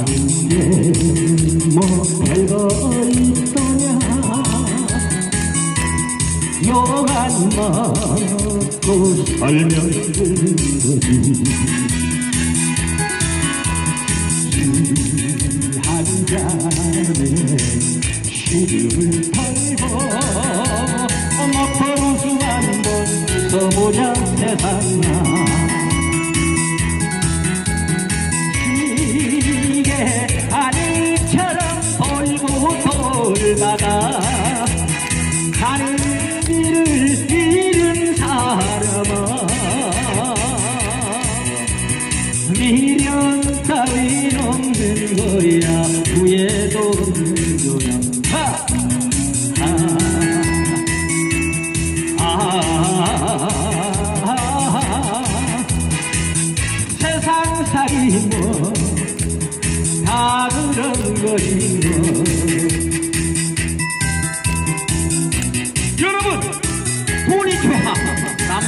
사는 게뭐 별거 있더냐 욕안 먹고 설명을 거지 술한 잔에 시름을 털고 먹고 웃음 한번 써보자 세상아 돌고 돌다가 가는 길을 잃은 사람아. 미련 따윈 없는 거야. 후회도 없는 거야. 하, 아, 아, 아, 세상살이 뭐 다 그런 거지 뭐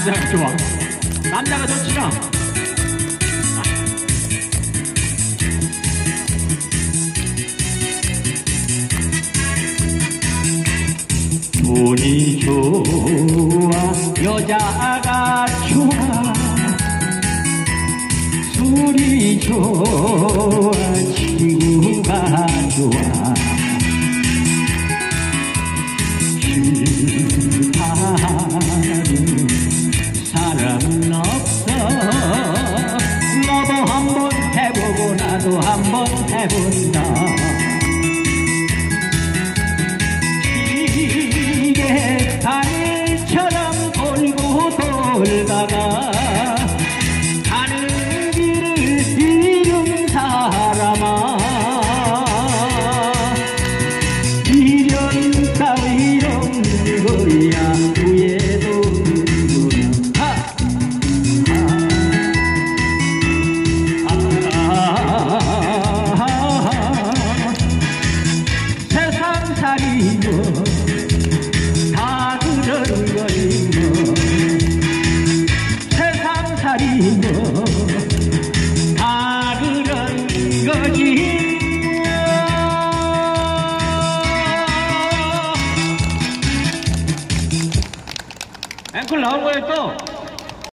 남자가 좋아 남자가 좋지나 돈이 좋아 여자가 좋아. 술이 좋아 친구가 좋아 한번 앵콜 나온 거예요 또